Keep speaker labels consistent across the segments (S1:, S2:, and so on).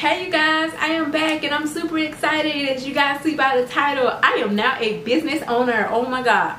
S1: Hey you guys, I am back and I'm super excited as you guys see by the title. I am now a business owner. Oh my god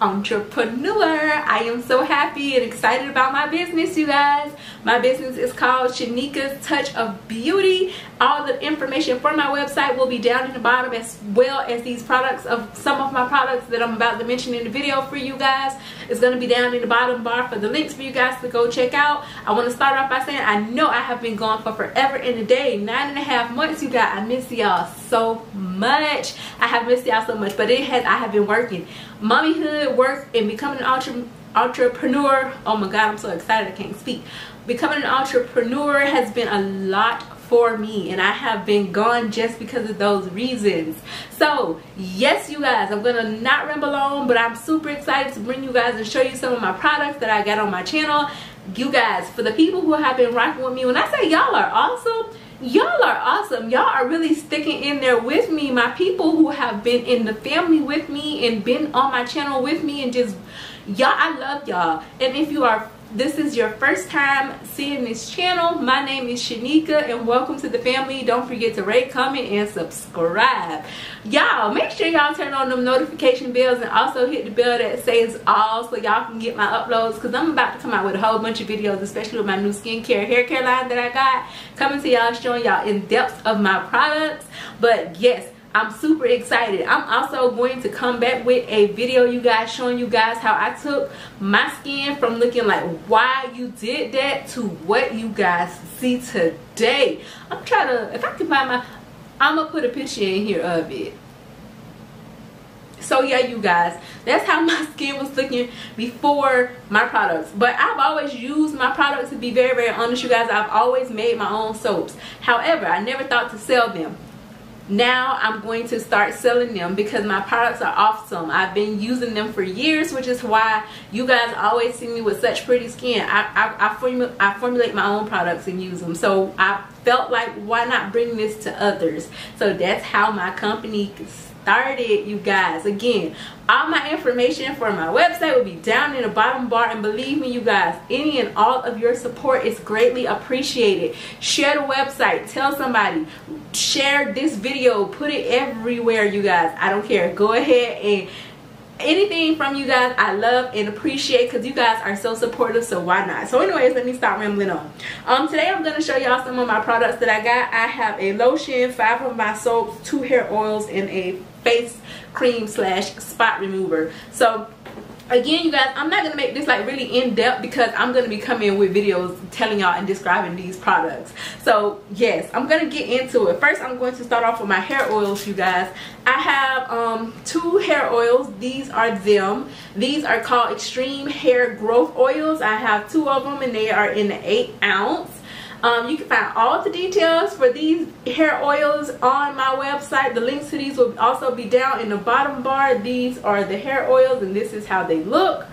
S1: entrepreneur. I am so happy and excited about my business, you guys. My business is called Shanika's Touch of Beauty. All the information for my website will be down in the bottom as well as these products of some of my products that I'm about to mention in the video for you guys. It's going to be down in the bottom bar for the links for you guys to go check out. I want to start off by saying I know I have been gone for forever and a day. Nine and a half months, you guys. I miss y'all so much. I have missed y'all so much, but it has, I have been working. Mommyhood, work, and becoming an entre entrepreneur. Oh my God, I'm so excited I can't speak. Becoming an entrepreneur has been a lot for me and I have been gone just because of those reasons. So yes you guys, I'm gonna not ramble on but I'm super excited to bring you guys and show you some of my products that I got on my channel. You guys, for the people who have been rocking with me, when I say y'all are awesome, y'all are awesome. Y'all are really sticking in there with me. My people who have been in the family with me and been on my channel with me and just y'all i love y'all. And if you are this is your first time seeing this channel. My name is shanika and welcome to the family. Don't forget to rate comment and subscribe. Y'all make sure y'all turn on them notification bells and also hit the bell that says all so y'all can get my uploads because i'm about to come out with a whole bunch of videos especially with my new skincare hair care line that i got coming to y'all showing y'all in depth of my products. But yes I'm super excited. I'm also going to come back with a video you guys showing you guys how I took my skin from looking like why you did that to what you guys see today. I'm trying to, if I can find my, I'm going to put a picture in here of it. So yeah, you guys, that's how my skin was looking before my products. But I've always used my products to be very, very honest, you guys. I've always made my own soaps. However, I never thought to sell them now I'm going to start selling them because my products are awesome. I've been using them for years, which is why you guys always see me with such pretty skin. I, I, I, formu I formulate my own products and use them. So I felt like why not bring this to others? So that's how my company started you guys. Again all my information for my website will be down in the bottom bar. And believe me you guys any and all of your support is greatly appreciated. Share the website. Tell somebody. Share this video. Put it everywhere you guys. I don't care. Go ahead and anything from you guys I love and appreciate because you guys are so supportive so why not? So anyways let me stop rambling on. Um today I'm going to show y'all some of my products that I got. I have a lotion five of my soaps two hair oils and a face cream slash spot remover. So again you guys i'm not gonna make this like really in-depth because i'm gonna be coming with videos telling y'all and describing these products. So yes i'm gonna get into it. First i'm going to start off with my hair oils you guys. I have um two hair oils. These are them. These are called extreme hair growth oils. I have two of them and they are in the eight ounce um, you can find all the details for these hair oils on my website. The links to these will also be down in the bottom bar. These are the hair oils and this is how they look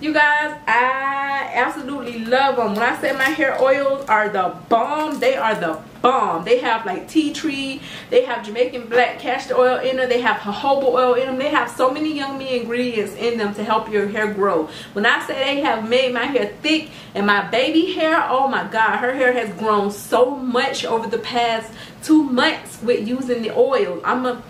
S1: you guys i absolutely love them when i say my hair oils are the bomb they are the bomb. They have like tea tree. They have jamaican black castor oil in them they have jojoba oil in them they have so many yummy ingredients in them to help your hair grow. When i say they have made my hair thick and my baby hair oh my god her hair has grown so much over the past two months with using the oil. I'm a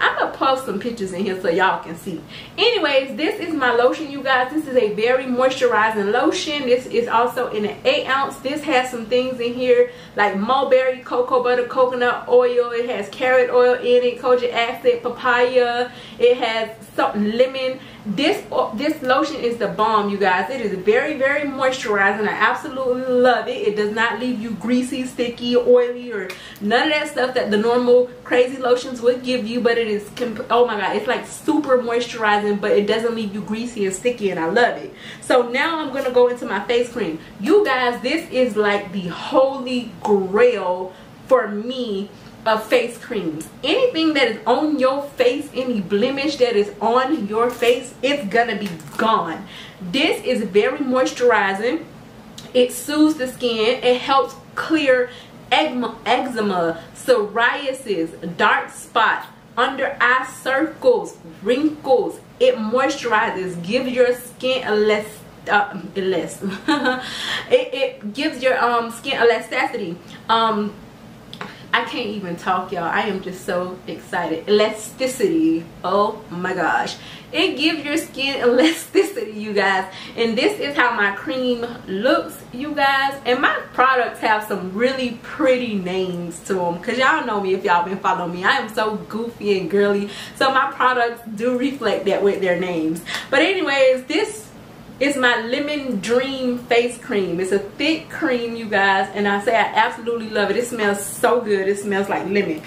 S1: I'm gonna post some pictures in here so y'all can see. Anyways, this is my lotion, you guys. This is a very moisturizing lotion. This is also in an 8 ounce. This has some things in here like mulberry, cocoa butter, coconut oil. It has carrot oil in it, kojic acid, papaya. It has something lemon this oh, this lotion is the bomb you guys. It is very very moisturizing. I absolutely love it. It does not leave you greasy sticky oily or none of that stuff that the normal crazy lotions would give you but it is oh my god it's like super moisturizing but it doesn't leave you greasy and sticky and i love it. So now i'm gonna go into my face cream. You guys this is like the holy grail for me of face creams anything that is on your face any blemish that is on your face it's gonna be gone. This is very moisturizing. It soothes the skin. It helps clear eczema, eczema psoriasis dark spots under eye circles wrinkles. It moisturizes gives your skin a less uh, less. It, it gives your um skin elasticity. Um I can't even talk y'all. I am just so excited. Elasticity. Oh my gosh. It gives your skin elasticity you guys. And this is how my cream looks you guys. And my products have some really pretty names to them. Because y'all know me if y'all been following me. I am so goofy and girly. So my products do reflect that with their names. But anyways, this it's my lemon dream face cream. It's a thick cream you guys and i say i absolutely love it. It smells so good. It smells like lemon.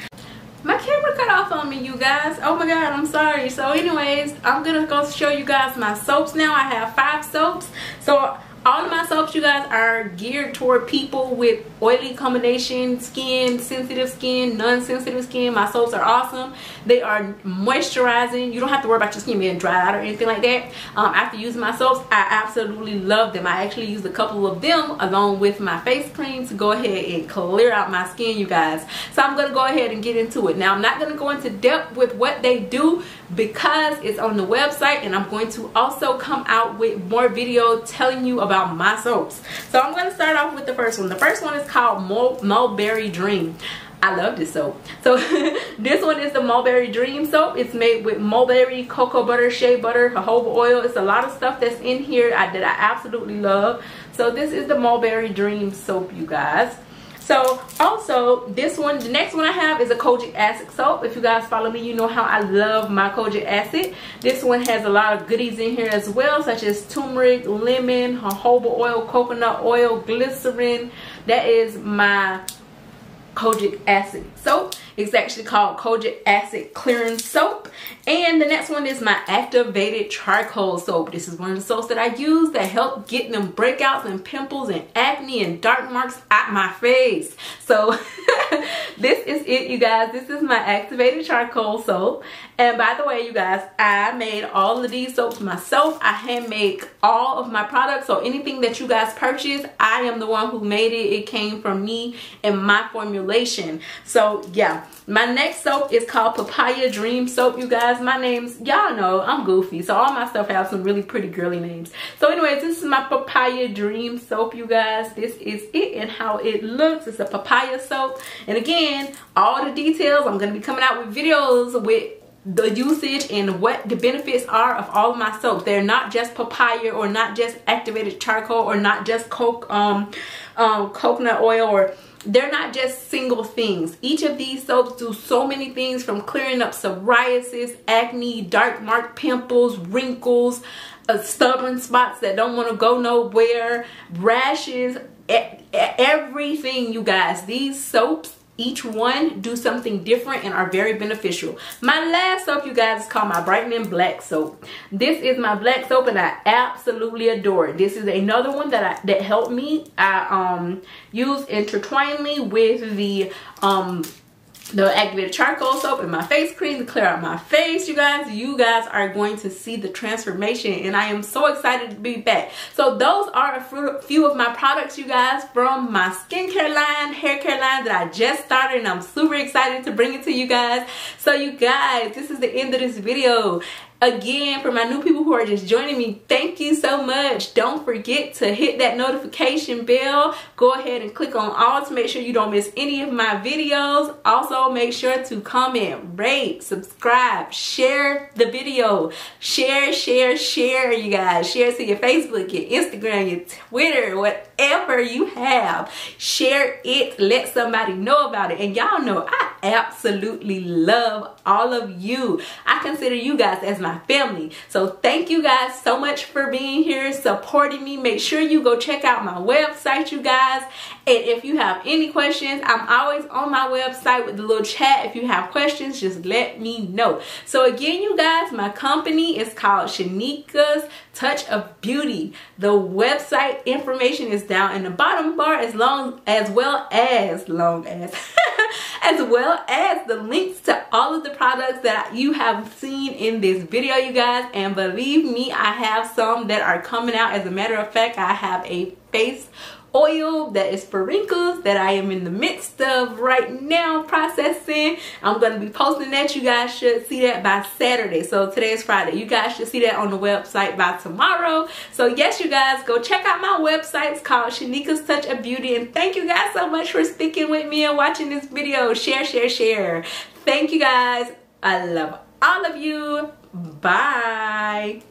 S1: My camera cut off on me you guys. Oh my god i'm sorry. So anyways i'm gonna go show you guys my soaps now. I have five soaps. So all of my soaps you guys are geared toward people with oily combination skin sensitive skin non-sensitive skin. My soaps are awesome. They are moisturizing. You don't have to worry about your skin being dry out or anything like that. Um, after using my soaps i absolutely love them. I actually used a couple of them along with my face cream to go ahead and clear out my skin you guys. So i'm gonna go ahead and get into it. Now i'm not gonna go into depth with what they do because it's on the website and i'm going to also come out with more video telling you about about my soaps. So I'm going to start off with the first one. The first one is called Mul Mulberry Dream. I love this soap. So this one is the Mulberry Dream soap. It's made with mulberry, cocoa butter, shea butter, jojoba oil. It's a lot of stuff that's in here that I absolutely love. So this is the Mulberry Dream soap, you guys. So also this one, the next one I have is a kojic acid soap. If you guys follow me, you know how I love my kojic acid. This one has a lot of goodies in here as well, such as turmeric, lemon, jojoba oil, coconut oil, glycerin. That is my kojic acid soap it's actually called kojic acid clearing soap. And the next one is my activated charcoal soap. This is one of the soaps that i use that help get them breakouts and pimples and acne and dark marks at my face. So this is it you guys. This is my activated charcoal soap. And by the way you guys i made all of these soaps myself. I hand make all of my products. So anything that you guys purchase i am the one who made it. It came from me and my formulation. So yeah my next soap is called papaya dream soap you guys. My name's y'all know i'm goofy so all my stuff have some really pretty girly names. So anyways this is my papaya dream soap you guys. This is it and how it looks. It's a papaya soap. And again all the details i'm going to be coming out with videos with the usage and what the benefits are of all of my soaps. They're not just papaya or not just activated charcoal or not just coke, um, um, coconut oil or they're not just single things. Each of these soaps do so many things from clearing up psoriasis, acne, dark mark pimples, wrinkles, uh, stubborn spots that don't want to go nowhere, rashes, everything you guys. These soaps each one do something different and are very beneficial. My last soap you guys is called my brightening black soap. This is my black soap and i absolutely adore it. This is another one that i that helped me. I um use intertwinedly with the um the activated charcoal soap and my face cream to clear out my face you guys. You guys are going to see the transformation and i am so excited to be back. So those are a few of my products you guys from my skincare line hair care line that i just started and i'm super excited to bring it to you guys. So you guys this is the end of this video again for my new people who are just joining me thank you so much. Don't forget to hit that notification bell. Go ahead and click on all to make sure you don't miss any of my videos. Also make sure to comment rate subscribe share the video. Share share share you guys. Share to your facebook your instagram your twitter whatever you have. Share it. Let somebody know about it. And y'all know i absolutely love all of you. I consider you guys as my my family. So thank you guys so much for being here, supporting me. Make sure you go check out my website, you guys. And if you have any questions, I'm always on my website with the little chat. If you have questions, just let me know. So again, you guys, my company is called Shanika's Touch of Beauty. The website information is down in the bottom bar as long as well as long as as well as the links to all of the products that you have seen in this video you guys. And believe me I have some that are coming out. As a matter of fact I have a face oil that is for wrinkles that I am in the midst of right now processing. I'm going to be posting that. You guys should see that by Saturday. So today is Friday. You guys should see that on the website by tomorrow. So yes, you guys go check out my website. It's called Shanika's Touch of Beauty. And thank you guys so much for sticking with me and watching this video. Share, share, share. Thank you guys. I love all of you. Bye.